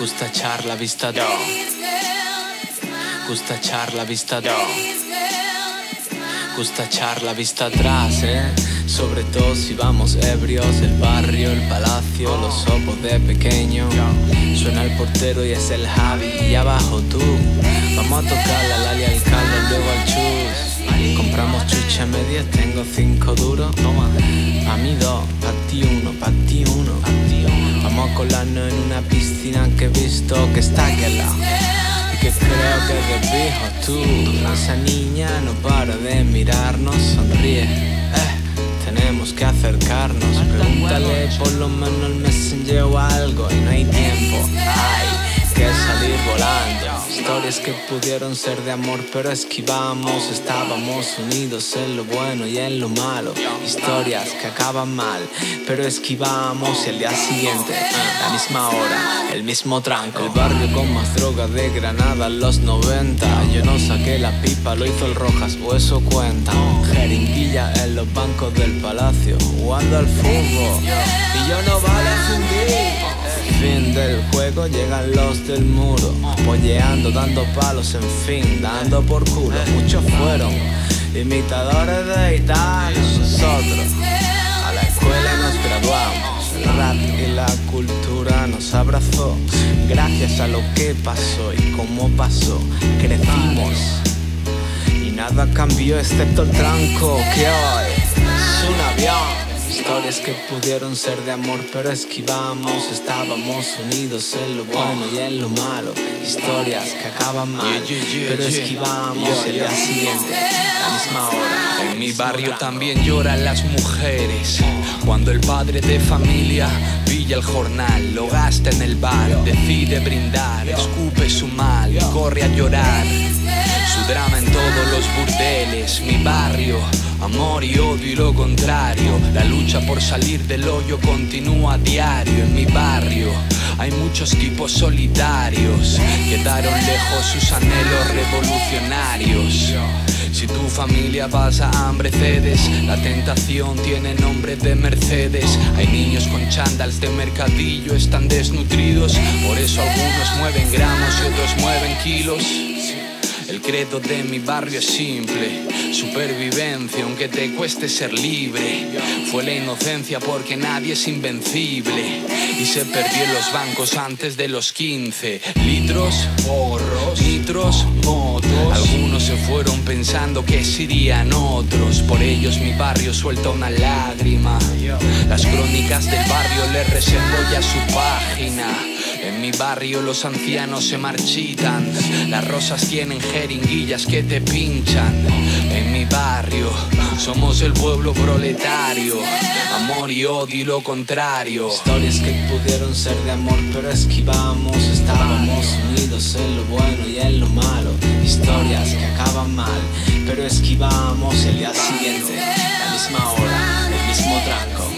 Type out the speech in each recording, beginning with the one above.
Gusta echar la vista do. Gusta echar la vista do. Gusta echar la vista atrás, eh. Sobre todo si vamos ebrios, el barrio, el palacio, los ojos de pequeño. Suena el portero y es el Javi, y abajo tú. Vamos a tocar la Lali al Carlos, luego al Chus. Compramos chucha media, tengo cinco duros. Toma, pa' mí dos, que está aquí al lado. Y que creo que es de viejo tú. Esa niña no para de mirarnos, sonríe. Eh, tenemos que acercarnos. Pregúntale por lo menos el messenger o algo y no hay tiempo. Salir volando. Historias que pudieron ser de amor, pero esquivamos. Estábamos unidos en lo bueno y en lo malo. Historias que acaban mal, pero esquivamos. Y el día siguiente, la misma hora, el mismo tranco. El barrio con más droga de Granada en los 90. Yo no saqué la pipa, lo hizo el Rojas, o eso cuenta. Jeringuilla en los bancos del palacio, jugando al fútbol. Y yo no vale fundir. Fin del juego llegan los del muro Polleando, dando palos, en fin, dando por culo Muchos fueron imitadores de gitanos Nosotros a la escuela nos graduamos El rap y la cultura nos abrazó Gracias a lo que pasó y cómo pasó Crecimos. Y nada cambió excepto el tranco que hoy es un avión Historias que pudieron ser de amor pero esquivamos. Estábamos unidos en lo bueno y en lo malo. Historias que acaban mal pero esquivamos El día siguiente, la misma hora. En mi barrio también lloran las mujeres. Cuando el padre de familia pilla el jornal Lo gasta en el bar, decide brindar Escupe su mal, corre a llorar. Su drama en todos los burdeles Mi barrio Amor y odio y lo contrario. La lucha por salir del hoyo continúa a diario en mi barrio. Hay muchos tipos solitarios que daron lejos sus anhelos revolucionarios. Si tu familia pasa hambre cedes, la tentación tiene nombre de Mercedes. Hay niños con chándals de mercadillo, están desnutridos, por eso algunos mueven gramos y otros mueven kilos. El credo de mi barrio es simple, supervivencia aunque te cueste ser libre. Fue la inocencia porque nadie es invencible y se perdió en los bancos antes de los 15. Litros, porros, litros, motos. Algunos se fueron pensando que serían otros, por ellos mi barrio suelta una lágrima. Las crónicas del barrio le reservo ya su página. En mi barrio los ancianos se marchitan, las rosas tienen jeringuillas que te pinchan. En mi barrio somos el pueblo proletario, amor y odio y lo contrario. Historias que pudieron ser de amor pero esquivamos. Estábamos unidos en lo bueno y en lo malo. Historias que acaban mal pero esquivamos El día siguiente, la misma hora, el mismo tranco.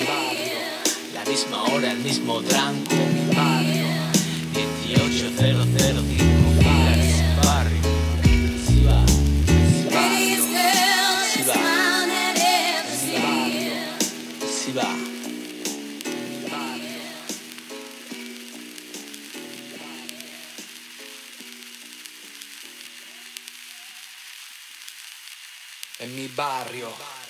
La misma hora, el mismo tranco En mi barrio.